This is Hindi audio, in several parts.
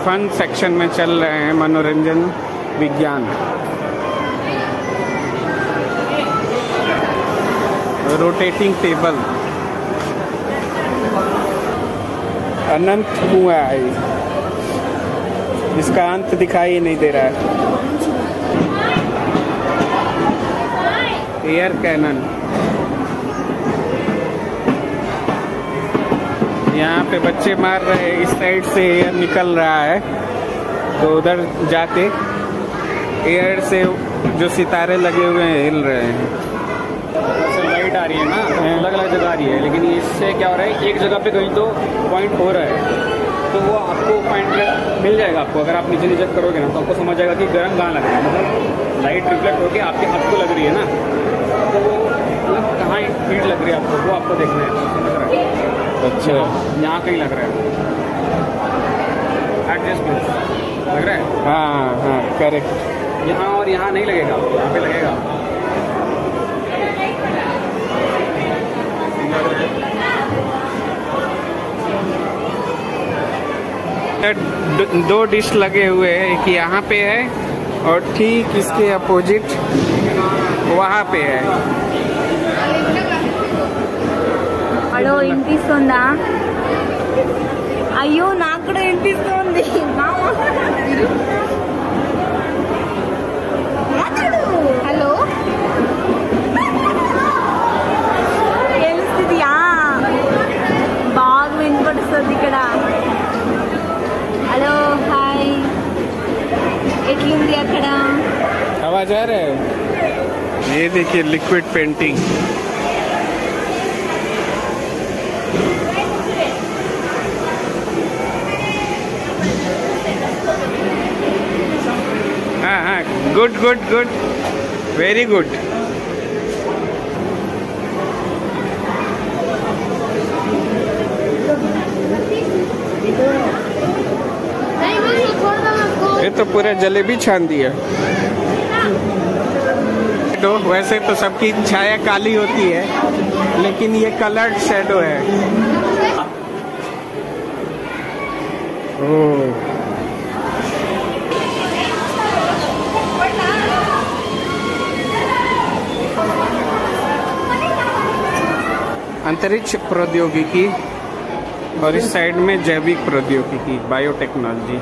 फन सेक्शन में चल रहे हैं मनोरंजन, विज्ञान। रोटेटिंग टेबल अनंत कुआँ है। जिसका अंत दिखाई नहीं दे रहा है। एयर कैनन यहाँ पे बच्चे मार रहे हैं इस साइड से एयर निकल रहा है। तो उधर जाके एयर से जो सितारे लगे हुए हैं हिल रहे हैं। लाइट आ रही है ना अलग अलग जगह आ रही है लेकिन इससे क्या हो रहा है एक जगह पे कहीं तो पॉइंट हो रहा है। तो वो आपको पॉइंट मिल जाएगा आपको अगर आप नीचे नीचे करोगे ना तो आपको समझ जाएगा कि गर्म कहाँ लग रहा है। मतलब लाइट रिफ्लेक्ट होकर आपके हाथ को लग रही है ना। तो वो मतलब कहाँ हीट लग रही है आपको वो आपको देखना है समझ रहा है। अच्छा। यहाँ कहीं लग रहा है। एडजस्ट लग रहा है? हाँ हाँ करेक्ट यहाँ और यहाँ नहीं लगेगा। यहाँ पे लगेगा। दो डिश लगे हुए हैं एक यहाँ पे है और ठीक इसके अपोजिट वहाँ पे है। హలో వినిపిస్తుందా అయ్యో నాకు కూడా వినిపిస్తుంది మామ మాట్లాడు హలో తెలుస్తుందియా బాగా వినపడుతుంది ఇక్కడ హలో హాయ్ ఎట్లుంది అక్కడ आवाज आ रहा है ये देखिए liquid painting good good good very good ये तो पूरा जलेबी छान दिया शेडो वैसे तो सबकी छाया काली होती है लेकिन ये कलर्ड शेडो है। ओह अंतरिक्ष प्रौद्योगिकी और इस साइड में जैविक प्रौद्योगिकी, बायोटेक्नोलॉजी।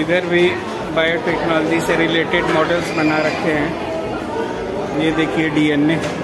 इधर भी बायोटेक्नोलॉजी से रिलेटेड मॉडल्स बना रखे हैं। ये देखिए डीएनए।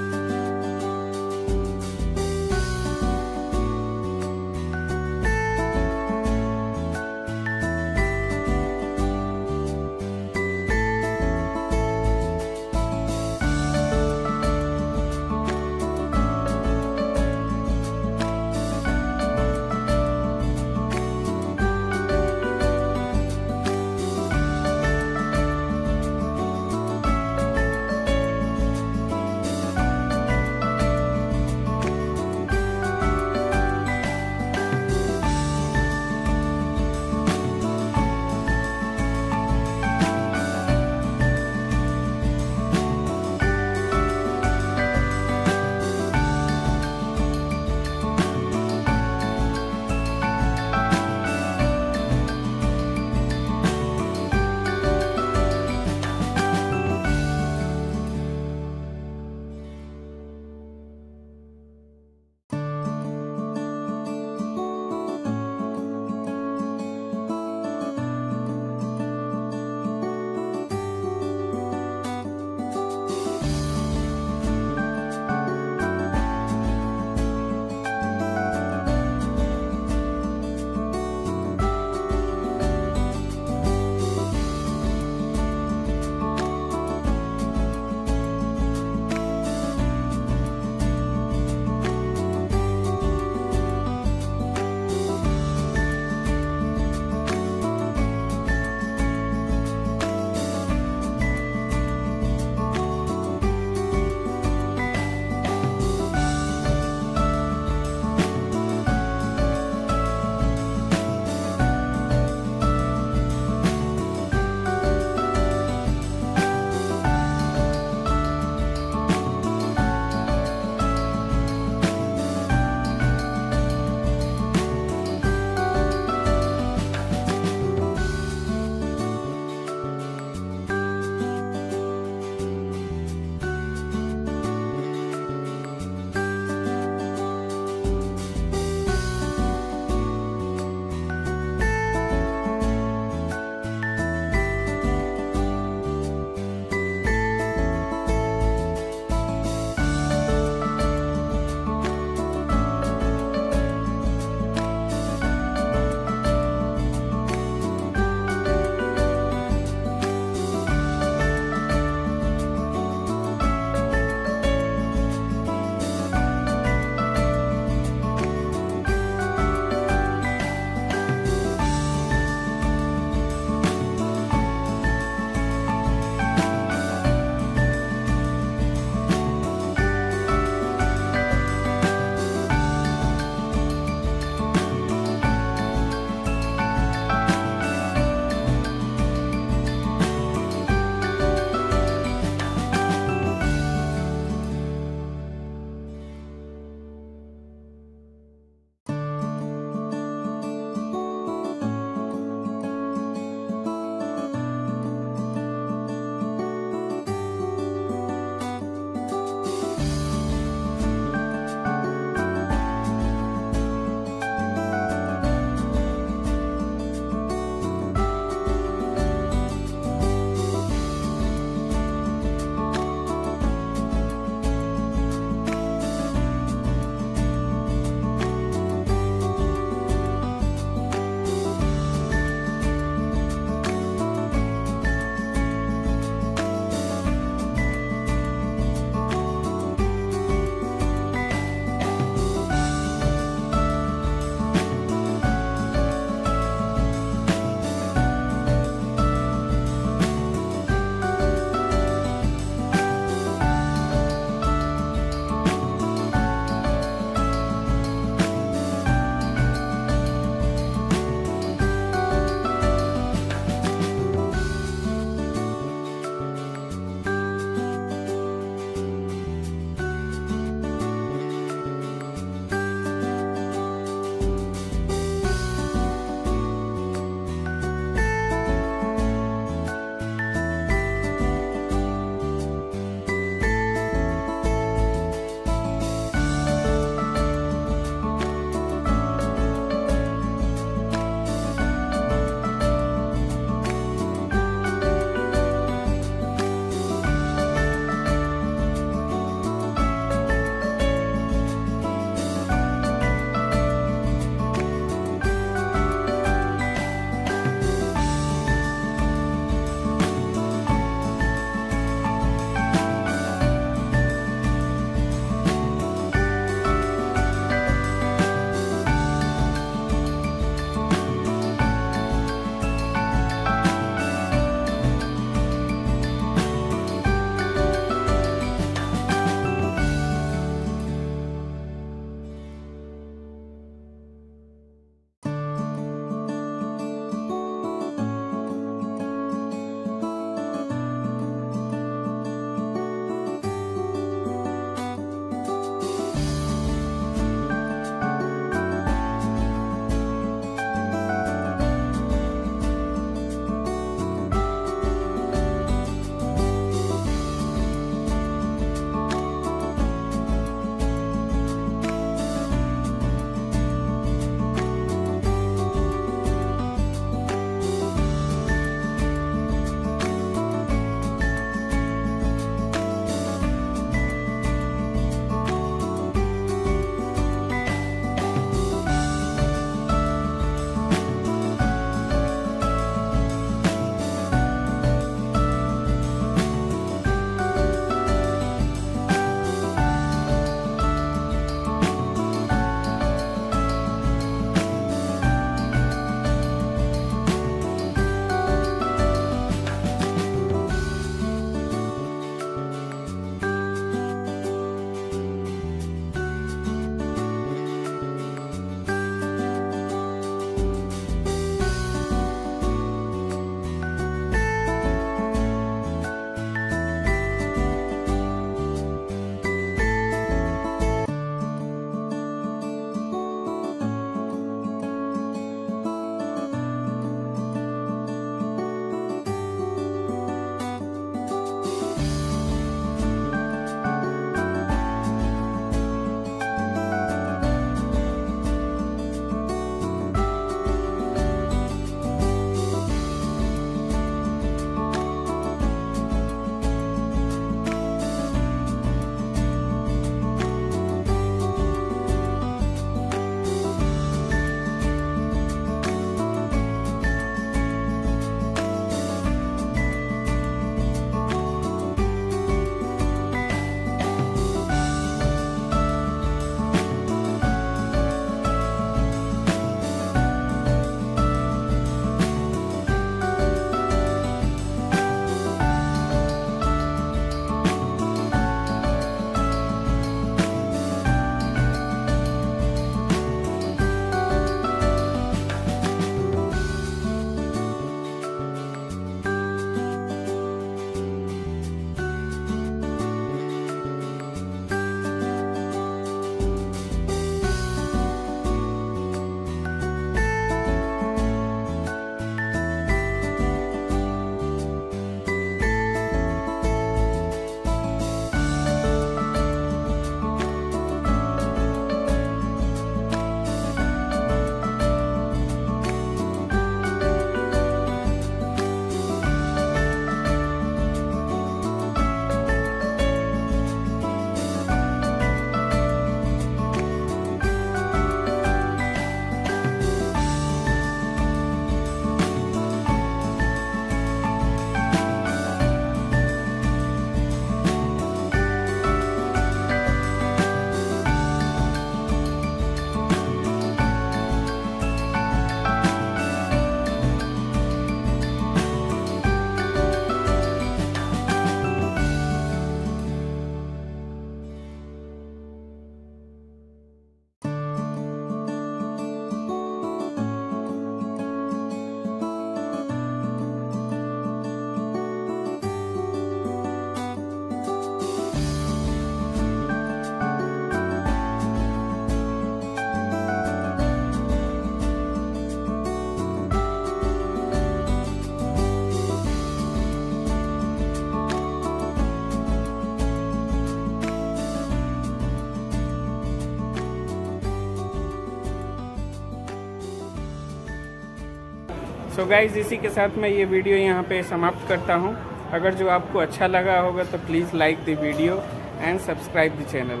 सो गाइज़ इसी के साथ मैं ये वीडियो यहाँ पे समाप्त करता हूँ। अगर जो आपको अच्छा लगा होगा तो please like the video and subscribe the channel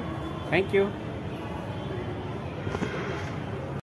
thank you